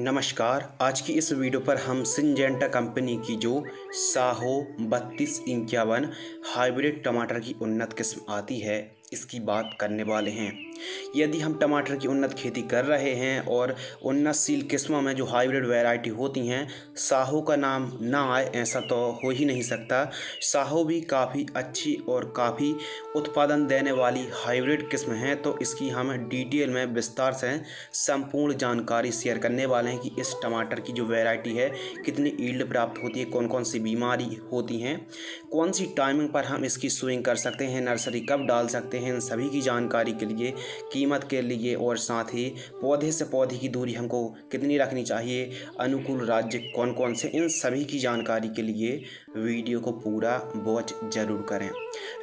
नमस्कार। आज की इस वीडियो पर हम सिंजेंटा कंपनी की जो साहो बत्तीस इक्यावन हाइब्रिड टमाटर की उन्नत किस्म आती है, इसकी बात करने वाले हैं। यदि हम टमाटर की उन्नत खेती कर रहे हैं और उन्नतशील किस्मों में जो हाइब्रिड वैरायटी होती हैं, साहो का नाम ना आए, ऐसा तो हो ही नहीं सकता। साहो भी काफ़ी अच्छी और काफ़ी उत्पादन देने वाली हाइब्रिड किस्म है तो इसकी हम डिटेल में विस्तार से संपूर्ण जानकारी शेयर करने वाले हैं कि इस टमाटर की जो वैरायटी है, कितनी ईल्ड प्राप्त होती है कौन कौन सी बीमारी होती हैं, कौन सी टाइमिंग पर हम इसकी स्विंग कर सकते हैं, नर्सरी कब डाल सकते हैं, इन सभी की जानकारी के लिए कीमत के लिए और साथ ही पौधे से पौधे की दूरी हमको कितनी रखनी चाहिए? अनुकूल राज्य कौन कौन से? इन सभी की जानकारी के लिए वीडियो को पूरा वॉच ज़रूर करें।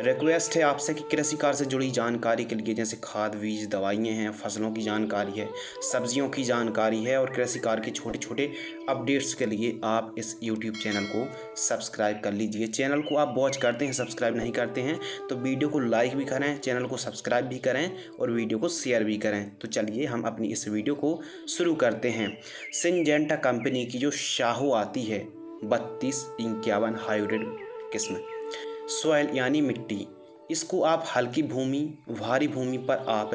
रिक्वेस्ट है आपसे कि कृषि कार्य से जुड़ी जानकारी के लिए, जैसे खाद, बीज, दवाइयाँ हैं, फ़सलों की जानकारी है, सब्जियों की जानकारी है और कृषि कार्य के छोटे छोटे अपडेट्स के लिए आप इस यूट्यूब चैनल को सब्सक्राइब कर लीजिए। चैनल को आप वॉच करते हैं, सब्सक्राइब नहीं करते हैं तो वीडियो को लाइक भी करें, चैनल को सब्सक्राइब भी करें और वीडियो को शेयर भी करें। तो चलिए हम अपनी इस वीडियो को शुरू करते हैं। सिंजेंटा कंपनी की जो शाहू आती है बत्तीस इक्यावन हाइब्रिड किस्म। सोयल यानी मिट्टी। इसको आप हल्की भूमि, भारी भूमि पर आप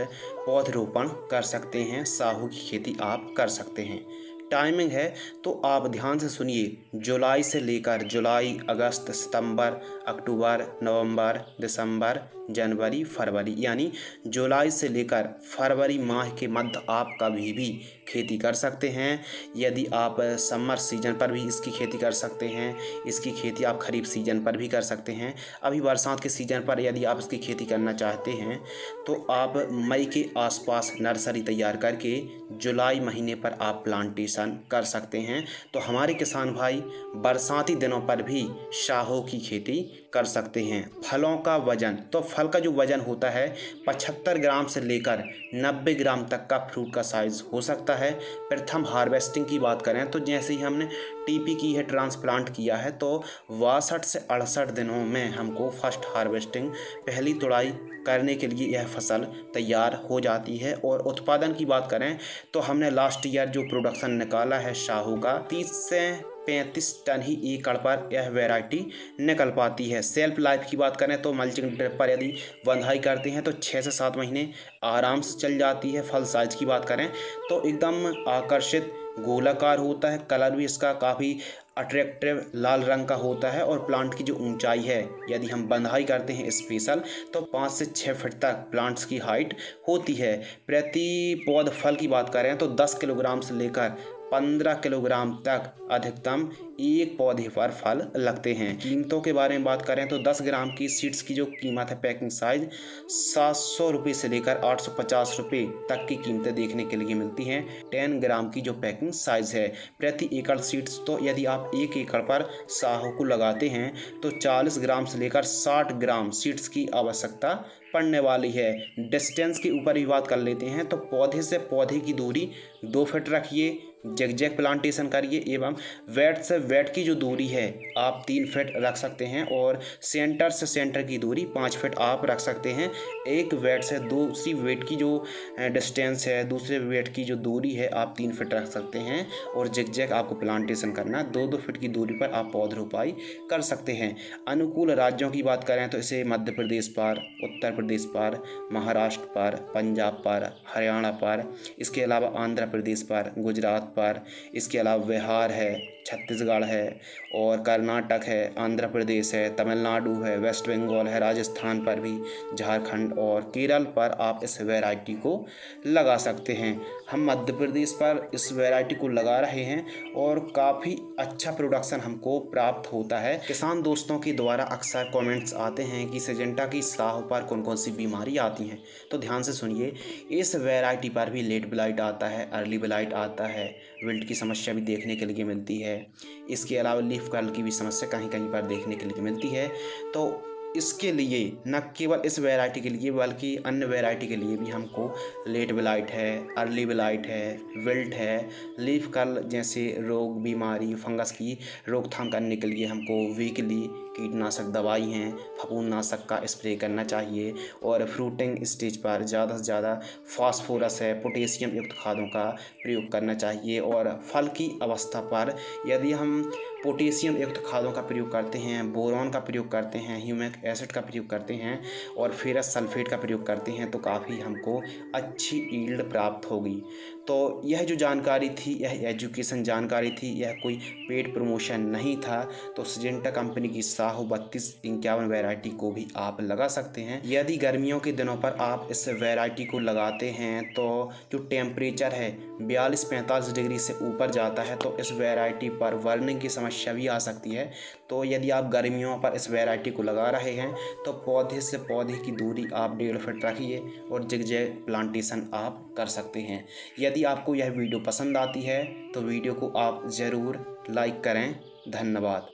पौधरोपण कर सकते हैं, साहू की खेती आप कर सकते हैं। टाइमिंग है तो आप ध्यान से सुनिए। जुलाई से लेकर जुलाई, अगस्त, सितंबर अक्टूबर, नवंबर, दिसंबर, जनवरी, फरवरी यानी जुलाई से लेकर फरवरी माह के मध्य आप कभी भी खेती कर सकते हैं। यदि आप समर सीज़न पर भी इसकी खेती कर सकते हैं, इसकी खेती आप खरीफ सीज़न पर भी कर सकते हैं। अभी बरसात के सीज़न पर यदि आप इसकी खेती करना चाहते हैं तो आप मई के आसपास नर्सरी तैयार करके जुलाई महीने पर आप प्लांटेशन कर सकते हैं। तो हमारे किसान भाई, बरसाती दिनों पर भी शाहों की खेती कर सकते हैं। फलों का वज़न तो फल का जो वज़न होता है, पचहत्तर ग्राम से लेकर नब्बे ग्राम तक का फ्रूट का साइज़ हो सकता है। प्रथम हार्वेस्टिंग की बात करें तो जैसे ही हमने टीपी की है ट्रांसप्लांट किया है तो बासठ से अड़सठ दिनों में हमको फ़र्स्ट हार्वेस्टिंग पहली तुड़ाई करने के लिए यह फ़सल तैयार हो जाती है। और उत्पादन की बात करें तो हमने लास्ट ईयर जो प्रोडक्शन निकाला है शाहू का, तीस से पैंतीस टन ही एकड़ पर यह वैरायटी निकल पाती है। सेल्फ लाइफ की बात करें तो मल्चिंग ड्रिप पर यदि बंधाई करते हैं तो छः से सात महीने आराम से चल जाती है फल साइज़ की बात करें तो एकदम आकर्षित गोलाकार होता है। कलर भी इसका काफ़ी अट्रैक्टिव लाल रंग का होता है और प्लांट की जो ऊंचाई है, यदि हम बंधाई करते हैं स्पेशल तो पाँच से छः फीट तक प्लांट्स की हाइट होती है। प्रति पौध फल की बात करें तो दस किलोग्राम से लेकर पंद्रह किलोग्राम तक अधिकतम एक पौधे पर फल लगते हैं। कीमतों के बारे में बात करें तो 10 ग्राम की सीड्स की जो कीमत है पैकिंग साइज़, सात सौ रुपये से लेकर आठ सौ पचास रुपये तक की कीमतें देखने के लिए मिलती हैं। टेन ग्राम की जो पैकिंग साइज़ है, प्रति एकड़ सीड्स तो यदि आप एक एकड़ पर साहू को लगाते हैं तो चालीस ग्राम से लेकर साठ ग्राम सीड्स की आवश्यकता पड़ने वाली है। डिस्टेंस के ऊपर भी बात कर लेते हैं तो पौधे से पौधे की दूरी दो फिट रखिए जगजैग प्लांटेशन करिए, एवं वेट से वेट की जो दूरी है, आप तीन फिट रख सकते हैं, और सेंटर से सेंटर की दूरी पाँच फिट आप रख सकते हैं। एक वेट से दूसरी वेट की जो डिस्टेंस है, दूसरे वेट की जो दूरी है, आप तीन फिट रख सकते हैं, और जगजैग आपको प्लांटेशन करना दो दो फिट की दूरी पर आप पौध रोपाई कर सकते हैं। अनुकूल राज्यों की बात करें तो इसे मध्य प्रदेश पर, उत्तर प्रदेश पर, महाराष्ट्र पर, पंजाब पर, हरियाणा पर, इसके अलावा आंध्र प्रदेश पर, गुजरात पर, इसके अलावा बिहार है। छत्तीसगढ़ है और कर्नाटक है, आंध्र प्रदेश है, तमिलनाडु है, वेस्ट बंगाल है, राजस्थान पर भी, झारखंड और केरल पर आप इस वैरायटी को लगा सकते हैं। हम मध्य प्रदेश पर इस वैरायटी को लगा रहे हैं और काफ़ी अच्छा प्रोडक्शन हमको प्राप्त होता है। किसान दोस्तों के द्वारा अक्सर कमेंट्स आते हैं कि सेजेंटा की साह पर कौन कौन सी बीमारी आती हैं। तो ध्यान से सुनिए, इस वैरायटी पर भी लेट ब्लाइट आता है अर्ली ब्लाइट आता है विल्ट की समस्या भी देखने के लिए मिलती है। इसके अलावा लीफ कर्ल की भी समस्या कहीं कहीं पर देखने के लिए मिलती है। तो इसके लिए, न केवल इस वैरायटी के लिए, बल्कि अन्य वैरायटी के लिए भी हमको लेट ब्लाइट है अर्ली ब्लाइट है विल्ट है, लीफ कर्ल जैसे रोग, बीमारी फंगस की रोकथाम करने के लिए हमको वीकली कीटनाशक दवाई हैं, फफूंदनाशक का स्प्रे करना चाहिए और फ्रूटिंग स्टेज पर ज़्यादा से ज़्यादा फास्फोरस है पोटेशियम युक्त खादों का प्रयोग करना चाहिए और फल की अवस्था पर यदि हम पोटेशियम युक्त खादों का प्रयोग करते हैं बोरॉन का प्रयोग करते हैं ह्यूमिक एसिड का प्रयोग करते हैं और फेरस सल्फेट का प्रयोग करते हैं तो काफ़ी हमको अच्छी ईल्ड प्राप्त होगी। तो यह जो जानकारी थी, यह एजुकेशन जानकारी थी, यह कोई पेड प्रमोशन नहीं था। तो सिजेंटा कंपनी की साहू बत्तीस इक्यावन वेराइटी को भी आप लगा सकते हैं। यदि गर्मियों के दिनों पर आप इस वेराइटी को लगाते हैं तो जो टेम्परेचर है, बयालीस पैंतालीस डिग्री से ऊपर जाता है तो इस वेराइटी पर वर्निंग की समस्या भी आ सकती है। तो यदि आप गर्मियों पर इस वेराइटी को लगा रहे हैं तो पौधे से पौधे की दूरी आप डेढ़ फिट रखिए और जग प्लांटेशन आप कर सकते हैं। यदि आपको यह वीडियो पसंद आती है तो वीडियो को आप ज़रूर लाइक करें। धन्यवाद।